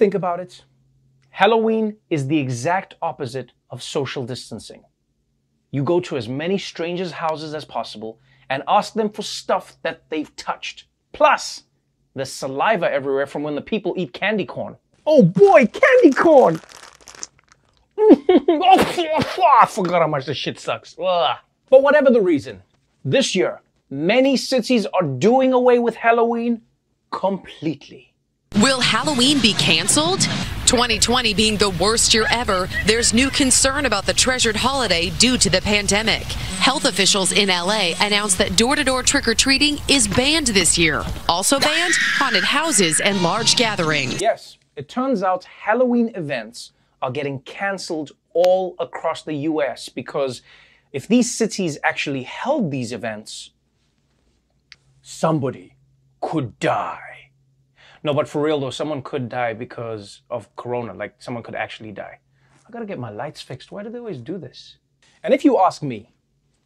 think about it, Halloween is the exact opposite of social distancing. You go to as many strangers' houses as possible and ask them for stuff that they've touched. Plus, there's saliva everywhere from when the people eat candy corn. Oh boy, candy corn! oh, I forgot how much this shit sucks. Ugh. But whatever the reason, this year, many cities are doing away with Halloween completely. Will Halloween be canceled? 2020 being the worst year ever, there's new concern about the treasured holiday due to the pandemic. Health officials in LA announced that door to door trick or treating is banned this year. Also banned haunted houses and large gatherings. Yes, it turns out Halloween events are getting canceled all across the US because if these cities actually held these events, somebody could die. No, but for real though, someone could die because of corona. Like someone could actually die. I gotta get my lights fixed. Why do they always do this? And if you ask me,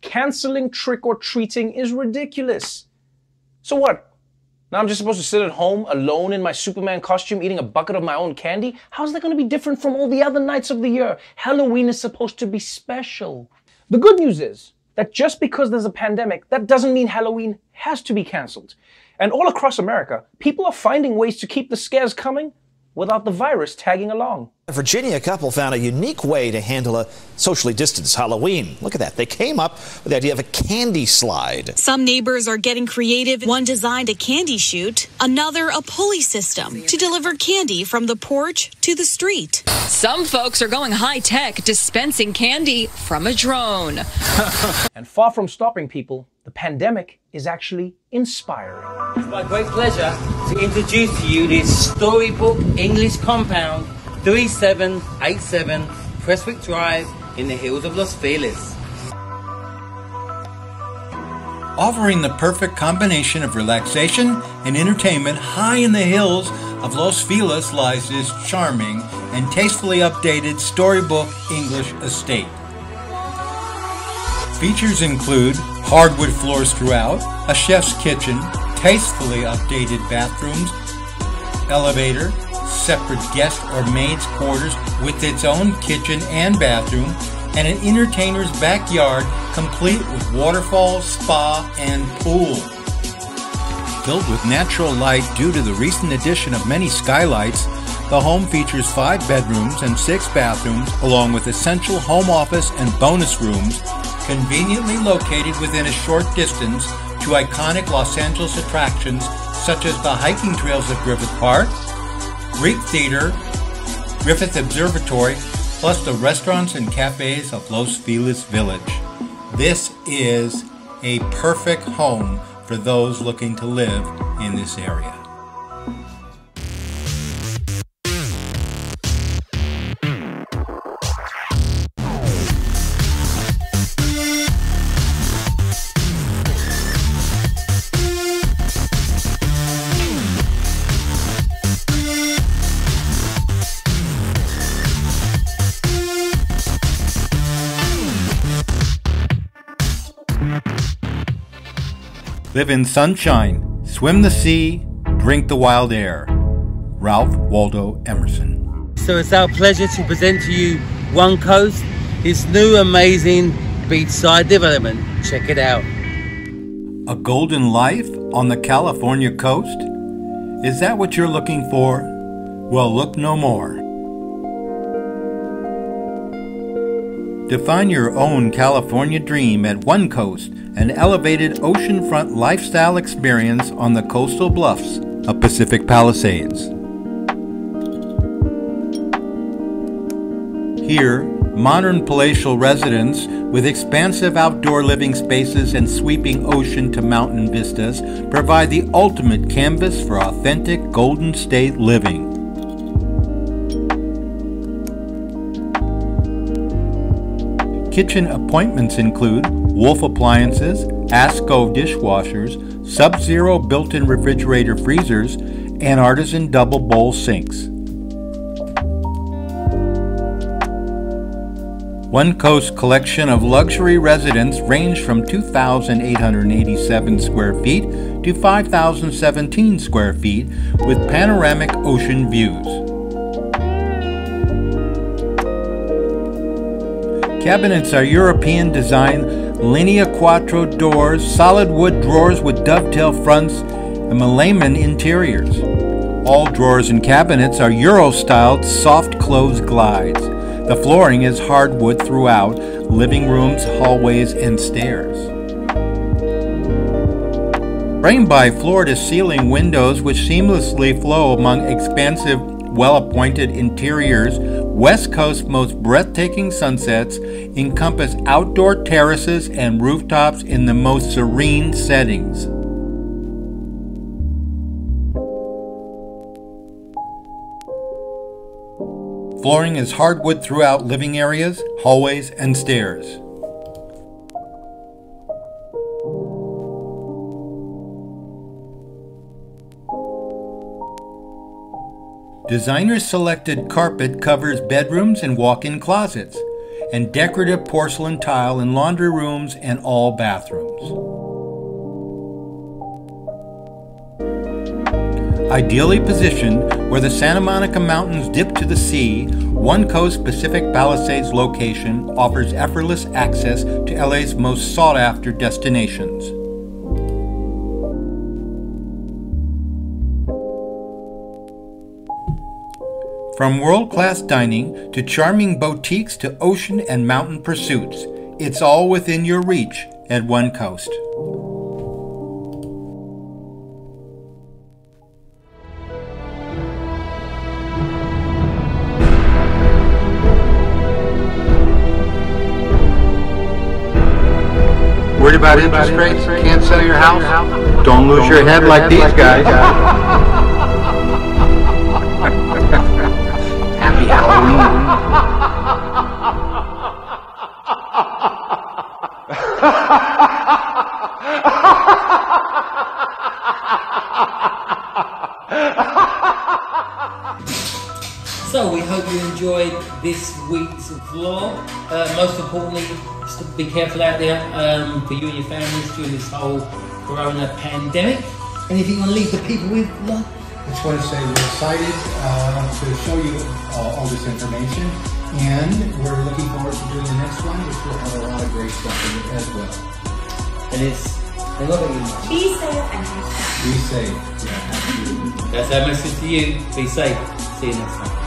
canceling trick or treating is ridiculous. So what? Now I'm just supposed to sit at home alone in my Superman costume eating a bucket of my own candy? How's that to be different from all the other nights of the year? Halloween is supposed to be special. The good news is that just because there's a pandemic, that doesn't mean Halloween has to be cancelled. And all across America, people are finding ways to keep the scares coming without the virus tagging along. A Virginia couple found a unique way to handle a socially distanced Halloween. Look at that. They came up with the idea of a candy slide. Some neighbors are getting creative. One designed a candy chute, another a pulley system to deliver candy from the porch to the street. Some folks are going high tech, dispensing candy from a drone. and far from stopping people, the pandemic is actually inspiring. It's my great pleasure to introduce to you this storybook English compound 3787 Prestwick Drive in the hills of Los Feliz. Offering the perfect combination of relaxation and entertainment high in the hills of Los Feliz lies this charming and tastefully updated storybook English estate. Features include hardwood floors throughout, a chef's kitchen, tastefully updated bathrooms, elevator, separate guest or maid's quarters with its own kitchen and bathroom, and an entertainer's backyard complete with waterfall, spa, and pool. Filled with natural light due to the recent addition of many skylights, the home features five bedrooms and six bathrooms, along with essential home office and bonus rooms conveniently located within a short distance to iconic Los Angeles attractions such as the hiking trails of Griffith Park, Greek Theater, Griffith Observatory, plus the restaurants and cafes of Los Feliz Village. This is a perfect home for those looking to live in this area. Live in sunshine, swim the sea, drink the wild air. Ralph Waldo Emerson. So it's our pleasure to present to you One Coast, his new amazing beachside development. Check it out. A golden life on the California coast? Is that what you're looking for? Well, look no more. Define your own California dream at One Coast, an elevated oceanfront lifestyle experience on the coastal bluffs of Pacific Palisades. Here, modern palatial residents with expansive outdoor living spaces and sweeping ocean to mountain vistas provide the ultimate canvas for authentic Golden State living. Kitchen appointments include Wolf appliances, ASKO dishwashers, Sub Zero built in refrigerator freezers, and artisan double bowl sinks. One Coast collection of luxury residences range from 2,887 square feet to 5,017 square feet with panoramic ocean views. Cabinets are European design linea quattro doors, solid wood drawers with dovetail fronts, and melamine interiors. All drawers and cabinets are Euro styled soft close glides. The flooring is hardwood throughout, living rooms, hallways, and stairs. Framed by floor to ceiling windows which seamlessly flow among expansive, well appointed interiors, West Coast's most breathtaking sunsets encompass outdoor terraces and rooftops in the most serene settings. Flooring is hardwood throughout living areas, hallways, and stairs. Designer selected carpet covers bedrooms and walk in closets, and decorative porcelain tile in laundry rooms and all bathrooms. Ideally positioned where the Santa Monica Mountains dip to the sea, One Coast Pacific Palisades location offers effortless access to LA's most sought after destinations. From world class dining to charming boutiques to ocean and mountain pursuits, it's all within your reach at One Coast. Worried about interest rates? Can't sell your house? Don't lose your head like these guys. So we hope you enjoyed this week's vlog. Uh, most importantly, just be careful out there um, for you and your families during this whole corona pandemic. Anything you want to leave the people with, Lon? I just want to say we're excited uh, to show you uh, all this information, and we're looking forward to doing the next one, which will have a lot of great stuff in it as well. And it's and what about you? Lon? Be safe and have fun. Be safe. Yeah, absolutely. That's our message to you. Be safe. See you next time.